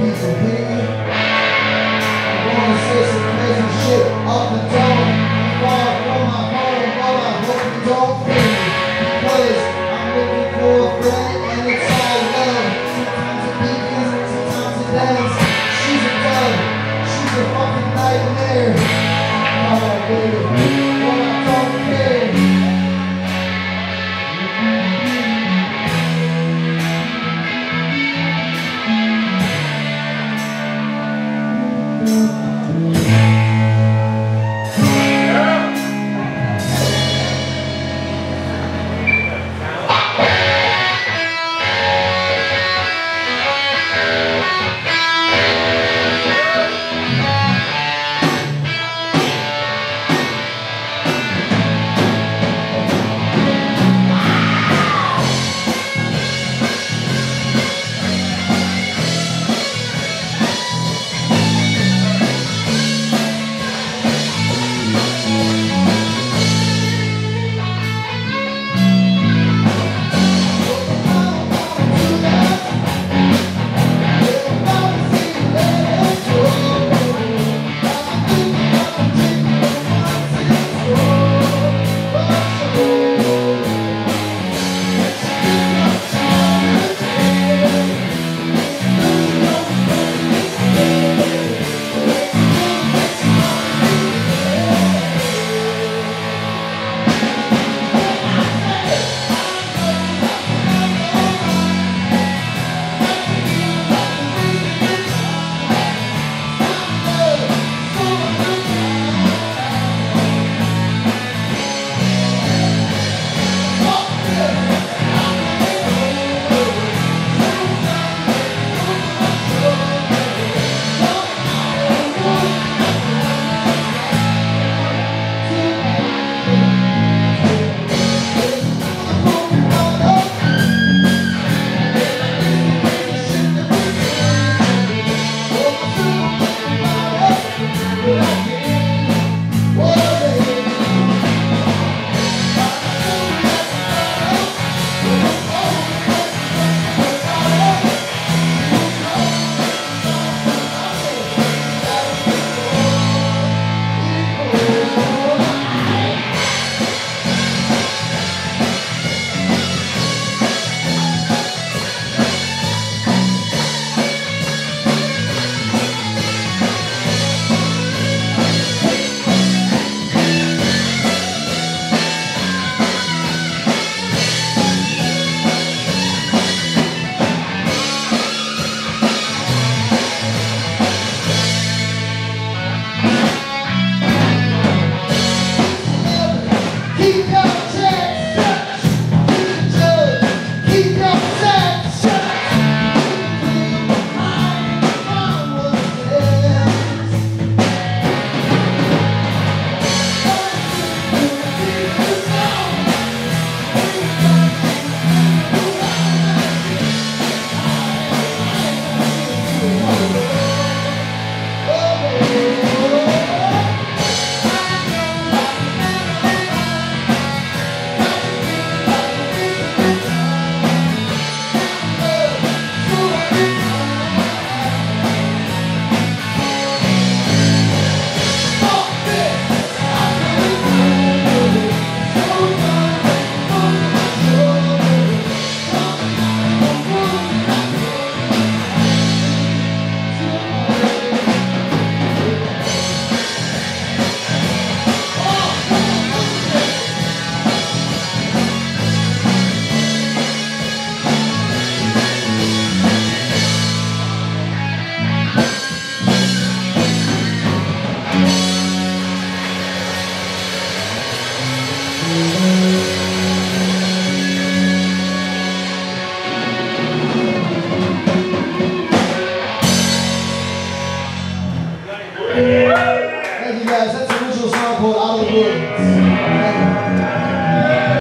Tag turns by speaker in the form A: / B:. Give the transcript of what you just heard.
A: piece of pig. I wanna say some crazy shit off the dome. Far from my home, but I hope you don't feel me. Because I'm looking for a friend and it's all love. Sometimes it begins, sometimes it ends. She's a dove, she's a fucking nightmare. Oh, baby.